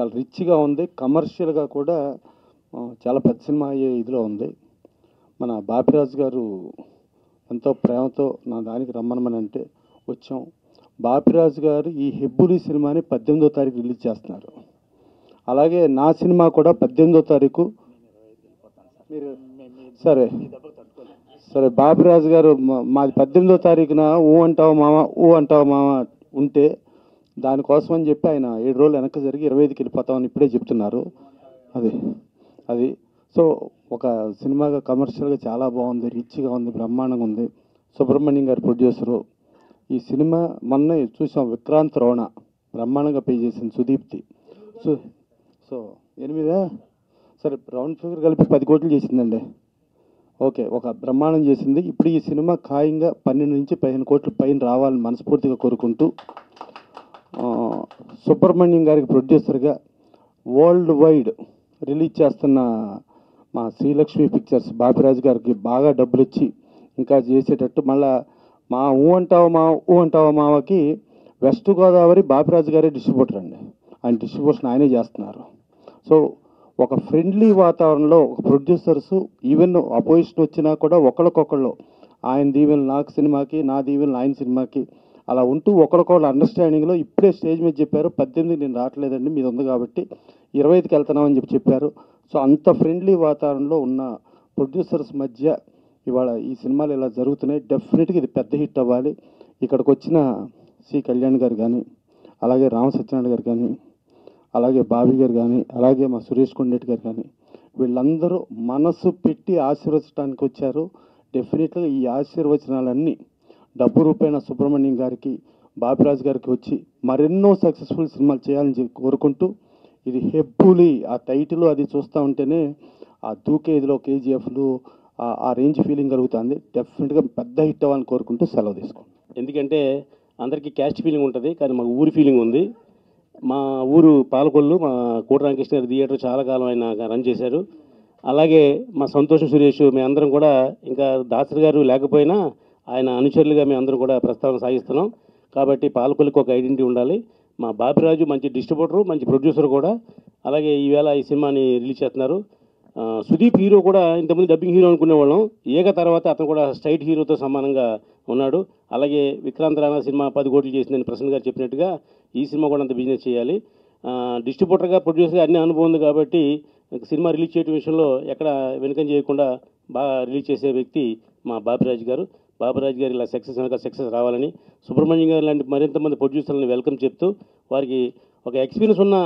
చాలా రిచ్గా ఉంది. కమర్షియల్గా కూడా చాలా పెద్ద సినిమా అయ్యే ఇదిలో ఉంది. మన బాపిరాజు గారు ఎంతో ప్రేమతో నా దానికి రమ్మనమని అంటే వచ్చాం. బాపిరాజు గారు ఈ హెబ్బులి సినిమాని పద్దెనిమిదో తారీఖు రిలీజ్ చేస్తున్నారు. అలాగే నా సినిమా కూడా పద్దెనిమిదో తారీఖు. మీరు సరే. సరే బాపిరాజు గారు మా- మాది పద్దెనిమిదో తారీఖున ఊ అంటావు మామ ఊ అంటావు మామ ఉంటే దానికోసం అని చెప్పి ఆయన ఏడు రోజులు వెనక్కి జరిగి ఇరవై ఐదుకి వెళ్ళిపోతామని ఇప్పుడే చెప్తున్నారు. అది అది. సో ఒక సినిమాగా కమర్షియల్గా చాలా బాగుంది రిచ్గా ఉంది బ్రహ్మాండంగా ఉంది. సుబ్రహ్మణ్యం గారి ప్రొడ్యూసరు. ఈ సినిమా మొన్న చూసాం విక్రాంత్ రోణ బ్రహ్మాండంగా పే చేసింది సుదీప్తి. So so ఎనిమిదా? సరే రౌండ్ ఫిగర్ కలిపి పది కోట్లు చేసిందండి. ఓకే ఒక బ్రహ్మాండం చేసింది. ఇప్పుడు ఈ సినిమా ఖాయంగా పన్నెండు నుంచి పదిహేను కోట్ల పైన రావాలని మనస్ఫూర్తిగా కోరుకుంటూ సుబ్రహ్మణ్యం గారికి ప్రొడ్యూసర్గా వరల్డ్ వైడ్ రిలీజ్ చేస్తున్న మా శ్రీలక్ష్మి పిక్చర్స్ బాపిరాజు గారికి బాగా డబ్బులు ఇచ్చి ఇంకా చేసేటట్టు మళ్ళా మా ఊ అంటావా మా ఊ అంటావా మావకి వెస్ట్ గోదావరి బాపిరాజు గారే డిస్ట్రిబ్యూటర్ అండి. ఆయన డిస్ట్రిబ్యూషన్ ఆయనే చేస్తున్నారు. సో ఒక ఫ్రెండ్లీ వాతావరణంలో ఒక ప్రొడ్యూసర్స్ ఈవెన్ అపోజిషన్ వచ్చినా కూడా ఒకరికొకళ్ళు ఆయన దీవెనలు నాకు సినిమాకి నా దీవెనలు ఆయన సినిమాకి అలా ఉంటూ ఒకరికొకరు అండర్స్టాండింగ్లో ఇప్పుడే స్టేజ్ మీద చెప్పారు పద్దెనిమిది నేను రావట్లేదండి మీది ఉంది కాబట్టి ఇరవై ఐదుకి వెళ్తున్నామని చెప్పి చెప్పారు. సో అంత ఫ్రెండ్లీ వాతావరణంలో ఉన్న ప్రొడ్యూసర్స్ మధ్య ఇవాళ ఈ సినిమాలు ఇలా జరుగుతున్నాయి. డెఫినెట్గా ఇది పెద్ద హిట్ అవ్వాలి. ఇక్కడికి వచ్చిన సి కళ్యాణ్ గారు కానీ అలాగే రామ సత్యనారాయణ గారు కానీ అలాగే బాబీ గారు కానీ అలాగే మా సురేష్ కొండెట్ గారు కానీ వీళ్ళందరూ మనసు పెట్టి ఆశీర్వచడానికి వచ్చారు. డెఫినెట్గా ఈ ఆశీర్వచనాలన్నీ డబ్బు రూపైన సుబ్రహ్మణ్యం గారికి బాబిరాజ్ గారికి వచ్చి మరెన్నో సక్సెస్ఫుల్ సినిమాలు చేయాలని కోరుకుంటూ ఇది హెబ్బులి. ఆ టైటిల్ అది చూస్తూ ఉంటేనే ఆ దూకేదిలో కేజీఎఫ్లు ఆ రేంజ్ ఫీలింగ్ కలుగుతుంది. డెఫినెట్గా పెద్ద హిట్ అవ్వాలని కోరుకుంటూ సెలవు తీసుకోండి ఎందుకంటే అందరికీ క్యాస్ట్ ఫీలింగ్ ఉంటుంది కానీ మాకు ఊరి ఫీలింగ్ ఉంది. మా ఊరు పాలకొల్లు మా కోటరామకృష్ణ గారి థియేటర్ చాలా కాలం ఆయన రన్ చేశారు. అలాగే మా సంతోషం సురేష్ మేమందరం కూడా ఇంకా దాసరి గారు లేకపోయినా ఆయన అనుచరులుగా మేము అందరూ కూడా ప్రస్తావన సాగిస్తున్నాం. కాబట్టి పాలకులకు ఒక ఐడెంటిటీ ఉండాలి. మా బాపిరాజు మంచి డిస్ట్రిబ్యూటరు మంచి ప్రొడ్యూసర్ కూడా. అలాగే ఈవేళ ఈ సినిమాని రిలీజ్ చేస్తున్నారు. సుదీప్ హీరో కూడా ఇంతకుముందు డబ్బింగ్ హీరో అనుకునేవాళ్ళం. ఏక తర్వాత అతను కూడా స్ట్రైట్ హీరోతో సమానంగా ఉన్నాడు. అలాగే విక్రాంత్ రాణా సినిమా పది కోట్లు చేసిందని ప్రసన్న గారు చెప్పినట్టుగా ఈ సినిమా కూడా అంత బిజినెస్ చేయాలి. డిస్ట్రిబ్యూటర్గా ప్రొడ్యూసర్గా అన్ని అనుభవం ఉంది కాబట్టి సినిమా రిలీజ్ చేయడం విషయంలో ఎక్కడ వెనుకం చేయకుండా బాగా రిలీజ్ చేసే వ్యక్తి మా బాపిరాజు గారు. బాబరాజు గారు ఇలా సక్సెస్ అనగా సక్సెస్ రావాలని సుబ్రహ్మణ్యం గారు లాంటి మరింత మంది ప్రొడ్యూసర్లను వెల్కమ్ చెప్తూ వారికి ఒక ఎక్స్పీరియన్స్ ఉన్న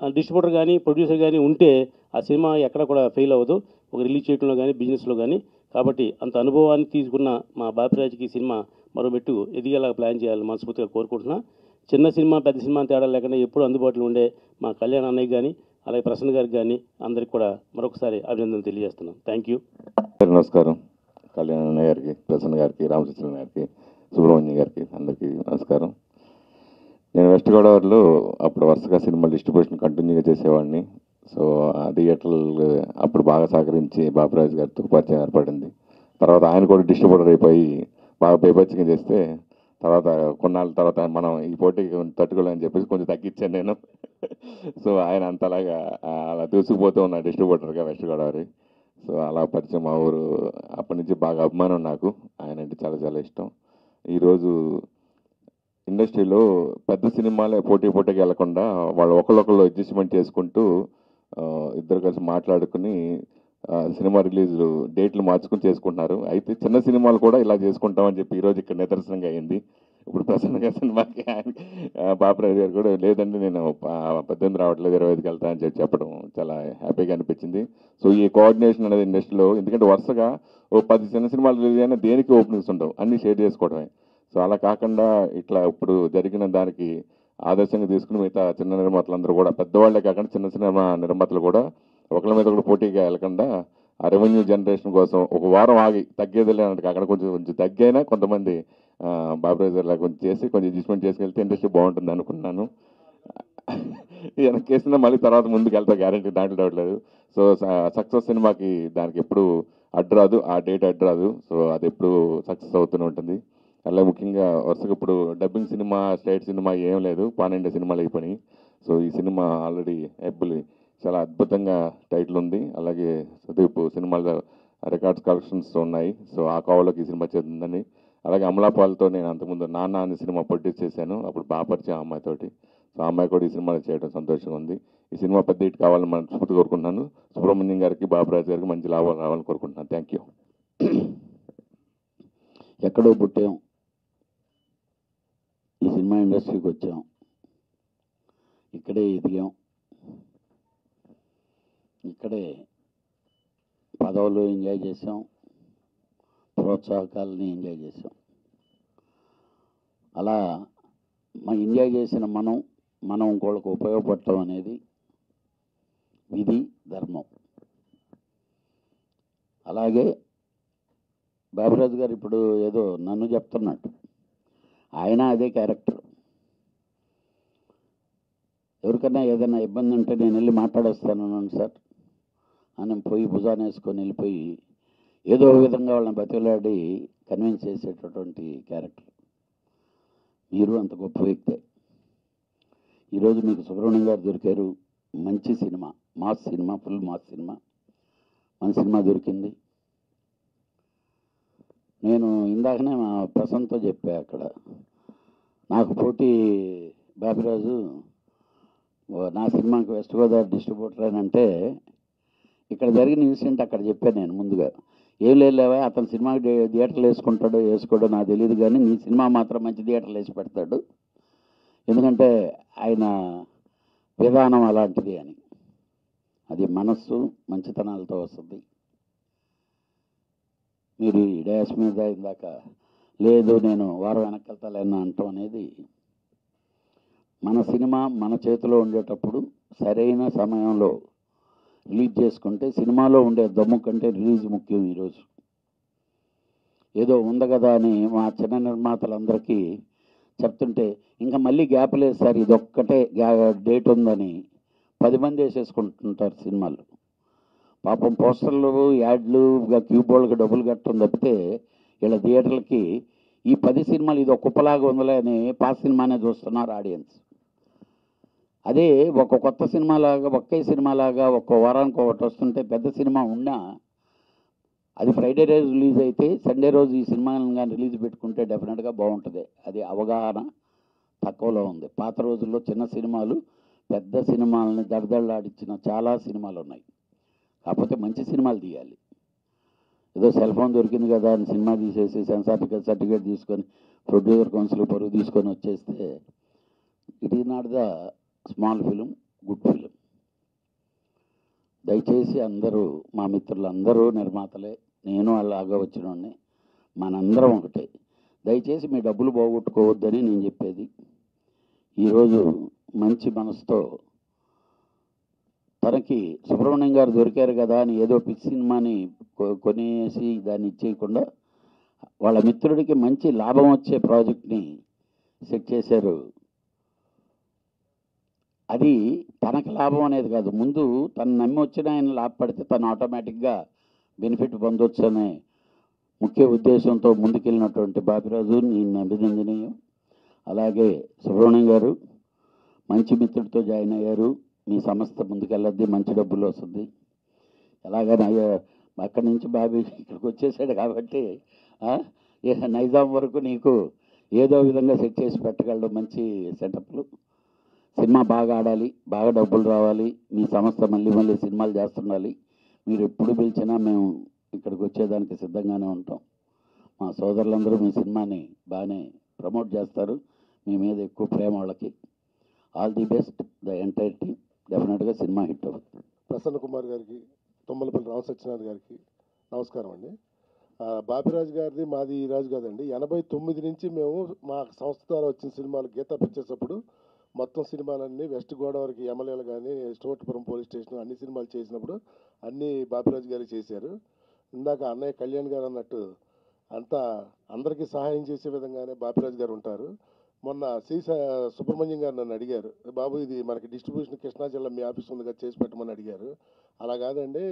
డిస్ట్రిబ్యూటర్ కానీ ప్రొడ్యూసర్ కానీ ఉంటే ఆ సినిమా ఎక్కడ కూడా ఫెయిల్ అవ్వదు. ఒక రిలీజ్ చేయడంలో కానీ బిజినెస్లో కానీ కాబట్టి అంత అనుభవాన్ని తీసుకున్న మా బాపిరాజుకి సినిమా మరో మెట్టు ఎదిగేలా ప్లాన్ చేయాలని మనస్ఫూర్తిగా కోరుకుంటున్నా. చిన్న సినిమా పెద్ద సినిమా తేడా లేకుండా ఎప్పుడూ అందుబాటులో ఉండే మా కళ్యాణ్ అన్నయ్య కానీ అలాగే ప్రసన్న గారికి కానీ అందరికి కూడా మరొకసారి అభినందనలు తెలియజేస్తున్నాం. Thank you. నమస్కారం. కళ్యాణ్ గారికి ప్రసన్న గారికి రామచంద్రన్ గారికి సుబ్రహ్మణ్యం గారికి అందరికీ నమస్కారం. నేను వెస్ట్ గోదావరిలో అప్పుడు వరుసగా సినిమా డిస్ట్రిబ్యూషన్ కంటిన్యూగా చేసేవాడిని. సో ఆ థియేటర్లు అప్పుడు బాగా సహకరించి బాబురాజు గారితో పరిచయం ఏర్పడింది. తర్వాత ఆయన కూడా డిస్ట్రిబ్యూటర్ అయిపోయి బాగా బేపచ్చిగా చేస్తే తర్వాత కొన్నాళ్ళ తర్వాత మనం ఈ పోటీకి తట్టుకోలేని చెప్పేసి కొంచెం తగ్గించాను నేను. సో ఆయన అంతలాగా అలా దూసుకుపోతూ ఉన్న డిస్ట్రిబ్యూటర్గా వెస్ట్ గోదావరి. సో అలా పరిచయం మా ఊరు అప్పటి నుంచి బాగా అభిమానం నాకు. ఆయన అంటే చాలా చాలా ఇష్టం. ఈరోజు ఇండస్ట్రీలో పెద్ద సినిమాలే పోటీ పోటీకి వెళ్ళకుండా వాళ్ళు ఒకళ్ళొకళ్ళు అడ్జస్ట్మెంట్ చేసుకుంటూ ఇద్దరు కలిసి మాట్లాడుకుని సినిమా రిలీజ్ డేట్లు మార్చుకుని చేసుకుంటున్నారు. అయితే చిన్న సినిమాలు కూడా ఇలా చేసుకుంటామని చెప్పి ఈరోజు ఇక్కడ నిదర్శనంగా అయింది. ఇప్పుడు ప్రసన్న సినిమాకి బాబురాజు గారు కూడా లేదండి నేను పద్దెనిమిది రావట్లేదు ఇరవై ఐదుకి వెళ్తా అని చెప్పి చెప్పడం చాలా హ్యాపీగా అనిపించింది. సో ఈ కోఆర్డినేషన్ అనేది ఇండస్ట్రీలో ఎందుకంటే వరుసగా ఓ పది చిన్న సినిమాలు రిలీజ్ అయినా దేనికి ఓపెనింగ్స్ ఉండవు అన్నీ షేర్ చేసుకోవడమే. సో అలా కాకుండా ఇట్లా ఇప్పుడు జరిగిన దానికి ఆదర్శంగా తీసుకుని మిగతా చిన్న నిర్మాతలందరూ కూడా పెద్దవాళ్ళే కాకుండా చిన్న సినిమా నిర్మాతలు కూడా ఒకళ్ళ మీద ఒకటి పోటీగా వెళ్ళకుండా ఆ రెవెన్యూ జనరేషన్ కోసం ఒక వారం ఆగి తగ్గేదిలే అన్నట్టు అక్కడ కొంచెం కొంచెం తగ్గైనా కొంతమంది బాబురాజర్ లాగా కొంచెం చేసి కొంచెం అడ్జస్ట్మెంట్ చేసుకెళ్తే ఇండస్ట్రీ బాగుంటుంది అనుకున్నాను. వెనక్కేసినా మళ్ళీ తర్వాత ముందుకు వెళ్తా గ్యారంటీ దాంట్లో రావట్లేదు సో సక్సెస్ సినిమాకి దానికి ఎప్పుడు అడ్డు రాదు ఆ డేట్ అడ్డు రాదు. సో అది ఎప్పుడు సక్సెస్ అవుతూనే ఉంటుంది. అలా ముఖ్యంగా వరుసగా ఇప్పుడు డబ్బింగ్ సినిమా స్టేట్ సినిమా ఏం లేదు. పన్నెండు సినిమాలు అయిపోయినాయి. సో ఈ సినిమా ఆల్రెడీ ఎబ్బులి చాలా అద్భుతంగా టైటిల్ ఉంది. అలాగే సుదీప్ సినిమాలో రికార్డ్స్ కలెక్షన్స్ ఉన్నాయి. సో ఆ కావలోకి ఈ సినిమా చేస్తుందని అలాగే అమలాపాలతో నేను అంతకుముందు నాన్న అనే సినిమా ప్రొడ్యూస్ చేశాను. అప్పుడు బాగా పరిచయం ఆ అమ్మాయితోటి సో అమ్మాయి కూడా ఈ సినిమాలో చేయడం సంతోషంగా ఉంది. ఈ సినిమా పెద్ద హిట్ కావాలని మనస్ఫూర్తి కోరుకుంటున్నాను. సుబ్రహ్మణ్యం గారికి బాబురాజు గారికి మంచి లాభాలు రావాలని కోరుకుంటున్నాను. థ్యాంక్ యూ ఎక్కడో పుట్టాం. ఈ సినిమా ఇండస్ట్రీకి వచ్చాం. ఇక్కడే ఎదిగాం. ఇక్కడే పదవులు ఎంజాయ్ చేసాం ప్రోత్సాహకాలని ఎంజాయ్ చేసాం అలా మా ఎంజాయ్ చేసిన మనం మనం ఇంకోళ్ళకు ఉపయోగపడటం అనేది విధి ధర్మం. అలాగే బాబురాజు గారు ఇప్పుడు ఏదో నన్ను చెప్తున్నట్టు. ఆయన అదే క్యారెక్టర్. ఎవరికన్నా ఏదైనా ఇబ్బంది ఉంటే నేను వెళ్ళి మాట్లాడేస్తాను సార్. అని పోయి భుజాన్ని వేసుకొని వెళ్ళిపోయి ఏదో ఒక విధంగా వాళ్ళని బతిలాడి కన్విన్స్ చేసేటటువంటి క్యారెక్టర్ మీరు అంత గొప్ప వ్యక్తే. ఈరోజు మీకు సుబ్రహ్మణ్యం గారు దొరికారు. మంచి cinema. Mass cinema full mass cinema. మన సినిమా దొరికింది. నేను ఇందాకనే మా ప్రసంతో చెప్పా అక్కడ. నాకు పోటీ బాబిరాజు నా సినిమాకి వెస్ట్ గోదావరి డిస్ట్రిబ్యూటర్ అని అంటే ఇక్కడ జరిగిన ఇన్సిడెంట్ అక్కడ చెప్పాను నేను ముందుగా. ఏం లేవా అతని సినిమా థియేటర్లు వేసుకుంటాడో వేసుకోడో నాకు తెలియదు కానీ నీ సినిమా మాత్రం మంచి థియేటర్లు వేసి పెడతాడు. ఎందుకంటే ఆయన విధానం అలాంటిది అని. అది మనస్సు మంచితనాలతో వస్తుంది. మీరు ఈ డ్యాష్ మీద ఇందాక లేదు నేను వారం వెనకెళ్తాలేనా అంటాం అనేది మన సినిమా మన చేతిలో ఉండేటప్పుడు సరైన సమయంలో రిలీజ్ చేసుకుంటే సినిమాలో ఉండే దమ్ము కంటే రిలీజ్ ముఖ్యం ఈరోజు. ఏదో ఉంది కదా అని మా చిన్న నిర్మాతలందరికీ చెప్తుంటే ఇంకా మళ్ళీ గ్యాప్ లేదు సార్ ఇదొక్కటే డేట్ ఉందని పది మంది వేసేసుకుంటుంటారు సినిమాలు. పాపం పోస్టర్లు యాడ్లు క్యూబోర్డ్కి డబ్బులు కట్టడం తప్పితే ఇలా థియేటర్లకి ఈ పది సినిమాలు ఇది ఒక కుప్పలాగా ఉందిలే అని పాత సినిమానే చూస్తున్నారు ఆడియన్స్. అదే ఒక కొత్త సినిమాలాగా ఒకే సినిమాలాగా ఒక్క వారానికి ఒకటి వస్తుంటే పెద్ద సినిమా ఉన్నా అది ఫ్రైడే రోజు రిలీజ్ అయితే సండే రోజు ఈ సినిమాలను కానీ రిలీజ్ పెట్టుకుంటే డెఫినెట్గా బాగుంటుంది. అది అవగాహన తక్కువలో ఉంది. పాత రోజుల్లో చిన్న సినిమాలు పెద్ద సినిమాలని దడదళ్ళాడించిన చాలా సినిమాలు ఉన్నాయి. కాకపోతే మంచి సినిమాలు తీయాలి. ఏదో సెల్ ఫోన్ దొరికింది కదా అని సినిమా తీసేసి సెన్సార్ సర్టిఫికేట్ తీసుకొని ప్రొడ్యూసర్ కౌన్సిల్ పరుగు తీసుకొని వచ్చేస్తే it is not the small film good film. దయచేసి అందరూ మా మిత్రులందరూ నిర్మాతలే నేను అలాగా వచ్చినోడిని మనందరం ఒకటే. దయచేసి మీ డబ్బులు పోగొట్టుకోవద్దని నేను చెప్పేది. ఈరోజు మంచి మనసుతో తనకి సుబ్రహ్మణ్యం గారు దొరికారు కదా అని ఏదో పిచ్చి సినిమాని కొ- కొనేసి దాన్ని ఇచ్చేయకుండా వాళ్ళ మిత్రుడికి మంచి లాభం వచ్చే ప్రాజెక్ట్ని సెట్ చేశారు అది తనకి లాభం అనేది కాదు. ముందు తను నమ్మి వచ్చిన ఆయన లాభపడితే తను ఆటోమేటిక్గా బెనిఫిట్ పొందొచ్చు అనే ముఖ్య ఉద్దేశంతో ముందుకెళ్ళినటువంటి బాపిరాజు నేను అభినందనీయం అలాగే సుబ్రహ్మణ్యం గారు మంచి మిత్రుడితో జాయిన్ అయ్యారు. మీ సంస్థ ముందుకెళ్ళద్ది మంచి డబ్బులు వస్తుంది. ఎలాగైనా అక్కడి నుంచి బాబీ ఇక్కడికి వచ్చేసాడు కాబట్టి నైజాం వరకు నీకు ఏదో విధంగా సెట్ చేసి పెట్టగలడు మంచి సెటప్లు. సినిమా బాగా ఆడాలి బాగా డబ్బులు రావాలి మీ సంస్థ మళ్ళీ మళ్ళీ సినిమాలు చేస్తుండాలి. మీరు ఎప్పుడు పిలిచినా మేము ఇక్కడికి వచ్చేదానికి సిద్ధంగానే ఉంటాం. మా సోదరులందరూ మీ సినిమాని బాగానే ప్రమోట్ చేస్తారు. మీ మీద ఎక్కువ ప్రేమ వాళ్ళకి. All the best the entire team. డెఫినెట్గా సినిమా హిట్ అవుతుంది. ప్రసన్న కుమార్ గారికి తుమ్మలపల్లి రామ సత్యనారాయణ గారికి నమస్కారం అండి. ఆ, బాపిరాజు గారిది మాది ఈ రాజు కాదండి. ఎనభై తొమ్మిది నుంచి మేము మా సంస్థ ద్వారా వచ్చిన సినిమాలు గీత పిక్చర్స్ అప్పుడు మొత్తం సినిమాలన్నీ వెస్ట్ గోదావరికి ఎమ్మెల్యేలు కానీ స్టోర్పురం పోలీస్ స్టేషన్ అన్ని సినిమాలు చేసినప్పుడు అన్నీ బాపిరాజు గారు చేశారు. ఇందాక అన్నయ్య కళ్యాణ్ గారు అన్నట్టు అంతా అందరికీ సహాయం చేసే విధంగానే బాపిరాజు గారు ఉంటారు. మొన్న శ్రీ సుబ్రహ్మణ్యం గారు నన్ను అడిగారు బాబు ఇది మనకి డిస్ట్రిబ్యూషన్ కృష్ణా జిల్లా మీ ఆఫీస్ ఉంది చేసి పెట్టమని అడిగారు. అలా కాదండి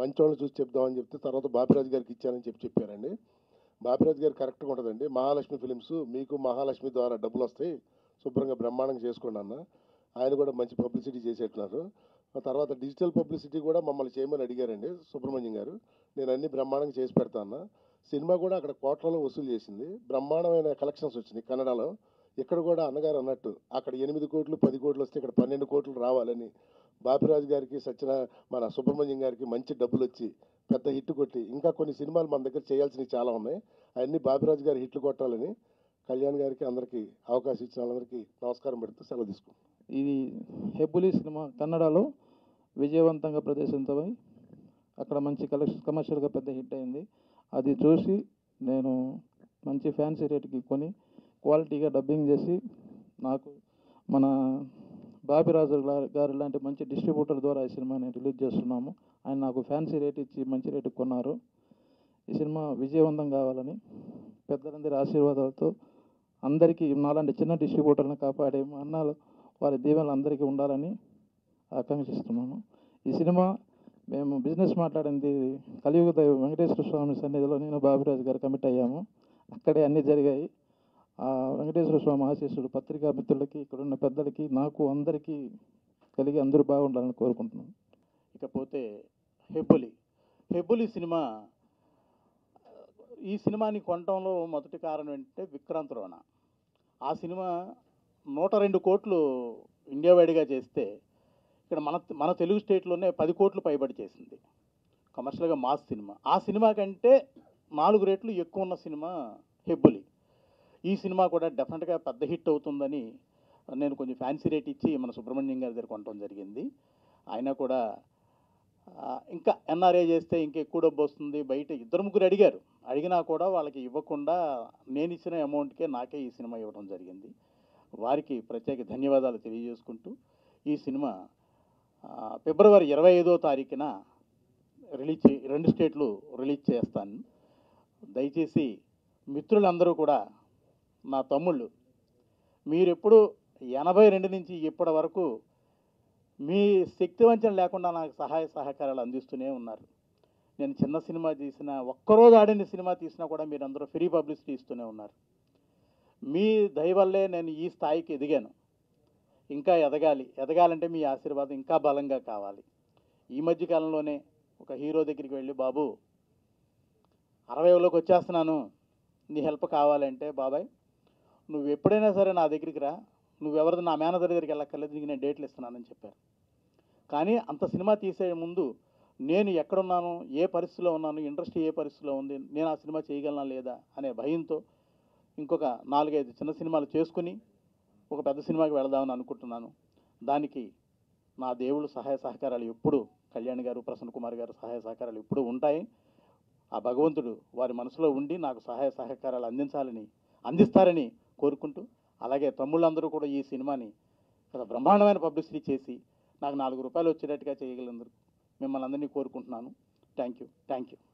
మంచోళ్ళని చూసి చెప్దామని చెప్తే తర్వాత బాపిరాజు గారికి ఇచ్చానని చెప్పి చెప్పారండి. బాపిరాజు గారు కరెక్ట్గా ఉంటుందండి మహాలక్ష్మి ఫిలిమ్స్ మీకు మహాలక్ష్మి ద్వారా డబ్బులు వస్తాయి. శుభ్రంగా బ్రహ్మాండంగా చేసుకోండి అన్న. ఆయన కూడా మంచి పబ్లిసిటీ చేసేట్టున్నారు. ఆ తర్వాత డిజిటల్ పబ్లిసిటీ కూడా మమ్మల్ని చేయమని అడిగారండి సుబ్రహ్మణ్యం గారు. నేను అన్ని బ్రహ్మాండంగా చేసి పెడతాను సినిమా కూడా అక్కడ కోట్లలో వసూలు చేసింది. బ్రహ్మాండమైన కలెక్షన్స్ వచ్చినాయి కన్నడలో. ఇక్కడ కూడా అన్నగారు అన్నట్టు అక్కడ ఎనిమిది కోట్లు పది కోట్లు వస్తే ఇక్కడ పన్నెండు కోట్లు రావాలని బాపిరాజు గారికి సత్యన మన సుబ్రహ్మణ్యం గారికి మంచి డబ్బులు వచ్చి పెద్ద హిట్ కొట్టి ఇంకా కొన్ని సినిమాలు మన దగ్గర చేయాల్సినవి చాలా ఉన్నాయి. అవన్నీ బాపిరాజు గారి హిట్లు కొట్టాలని కళ్యాణ్ గారికి అందరికీ అవకాశం ఇచ్చిన వాళ్ళందరికీ నమస్కారం పెడుతూ సెలవు తీసుకుంటాం ఇది హెబ్బులి సినిమా కన్నడలో విజయవంతంగా ప్రదర్శించబై అక్కడ మంచి కలెక్షన్ కమర్షియల్గా పెద్ద హిట్ అయింది. అది చూసి నేను మంచి ఫ్యాన్సీ రేట్కి కొని క్వాలిటీగా డబ్బింగ్ చేసి నాకు మన బాబిరాజు గారు లాంటి మంచి డిస్ట్రిబ్యూటర్ ద్వారా ఈ సినిమాని రిలీజ్ చేస్తున్నాము. ఆయన నాకు ఫ్యాన్సీ రేట్ ఇచ్చి మంచి రేటు కొన్నారు. ఈ సినిమా విజయవంతం కావాలని పెద్దలందరి ఆశీర్వాదాలతో అందరికీ నాలాంటి చిన్న డిస్ట్రిబ్యూటర్ని కాపాడే అన్నాలు వారి దీవెనలు అందరికీ ఉండాలని ఆకాంక్షిస్తున్నాను. ఈ సినిమా మేము బిజినెస్ మాట్లాడింది కలియుగ దైవం వెంకటేశ్వర స్వామి సన్నిధిలో నేను బాబిరాజు గారు కమిట్ అయ్యాము. అక్కడే అన్నీ జరిగాయి. ఆ వెంకటేశ్వర స్వామి ఆశీస్సులు పత్రికా మిత్రులకి ఇక్కడున్న పెద్దలకి నాకు అందరికీ కలిగి అందరూ బాగుండాలని కోరుకుంటున్నాను. ఇకపోతే హెబ్బులి హెబ్బులి సినిమా ఈ సినిమాని కొనటంలో మొదటి కారణం ఏంటంటే విక్రాంత్ రోణ ఆ సినిమా నూట రెండు కోట్లు ఇండియా వైడ్గా చేస్తే ఇక్కడ మన మన తెలుగు స్టేట్లోనే పది కోట్లు పైబడి చేసింది. కమర్షియల్గా మాస్ సినిమా. ఆ సినిమా కంటే నాలుగు రేట్లు ఎక్కువ ఉన్న సినిమా హెబ్బులి. ఈ సినిమా కూడా డెఫినెట్గా పెద్ద హిట్ అవుతుందని నేను కొంచెం ఫ్యాన్సీ రేట్ ఇచ్చి మన సుబ్రహ్మణ్యం గారి దగ్గర కొనడం జరిగింది. ఆయన కూడా ఇంకా ఎన్ఆర్ఏ చేస్తే ఇంకా ఎక్కువ డబ్బు వస్తుంది. బయట ఇద్దరు ముగ్గురు అడిగారు. అడిగినా కూడా వాళ్ళకి ఇవ్వకుండా నేను ఇచ్చిన అమౌంట్కే నాకే ఈ సినిమా ఇవ్వడం జరిగింది. వారికి ప్రత్యేక ధన్యవాదాలు తెలియజేసుకుంటూ ఈ సినిమా ఫిబ్రవరి ఇరవై ఐదో తారీఖున రిలీజ్ రెండు స్టేట్లు రిలీజ్ చేస్తాను. దయచేసి మిత్రులందరూ కూడా నా తమ్ముళ్ళు మీరెప్పుడు ఎనభై రెండు నుంచి ఇప్పటి వరకు మీ శక్తి వంచన లేకుండా నాకు సహాయ సహకారాలు అందిస్తూనే ఉన్నారు. నేను చిన్న సినిమా తీసిన ఒక్కరోజు ఆడిన సినిమా తీసినా కూడా మీరందరూ ఫ్రీ పబ్లిసిటీ ఇస్తూనే ఉన్నారు. మీ దయ వల్లే నేను ఈ స్థాయికి ఎదిగాను. ఇంకా ఎదగాలి. ఎదగాలంటే మీ ఆశీర్వాదం ఇంకా బలంగా కావాలి. ఈ మధ్యకాలంలోనే ఒక హీరో దగ్గరికి వెళ్ళి బాబు అరవైలోకి వచ్చేస్తున్నాను. నీ హెల్ప్ కావాలంటే బాబాయ్ నువ్వు ఎప్పుడైనా సరే నా దగ్గరికి రా. నువ్వెవరిది నా మేనేజర్ దగ్గరికి వెళ్ళక్కర్లేదు నీకు నేను డేట్లు ఇస్తున్నానని చెప్పారు. కానీ అంత సినిమా తీసే ముందు నేను ఎక్కడున్నాను ఏ పరిస్థితిలో ఉన్నాను ఇండస్ట్రీ ఏ పరిస్థితిలో ఉంది నేను ఆ సినిమా చేయగలనా లేదా అనే భయంతో ఇంకొక నాలుగైదు చిన్న సినిమాలు చేసుకుని ఒక పెద్ద సినిమాకి వెళదామని అనుకుంటున్నాను. దానికి నా దేవుడు సహాయ సహకారాలు ఎప్పుడు కళ్యాణ్ గారు ప్రసన్న కుమార్ గారు సహాయ సహకారాలు ఎప్పుడు ఉంటాయి. ఆ భగవంతుడు వారి మనసులో ఉండి నాకు సహాయ సహకారాలు అందించాలని అందిస్తారని కోరుకుంటూ అలాగే తమ్ముళ్ళందరూ కూడా ఈ సినిమాని ఒక బ్రహ్మాండమైన పబ్లిసిటీ చేసి నాకు నాలుగు రూపాయలు వచ్చేటట్టుగా చేయగలందరూ మిమ్మల్ని అందరినీ కోరుకుంటున్నాను. Thank you. Thank you.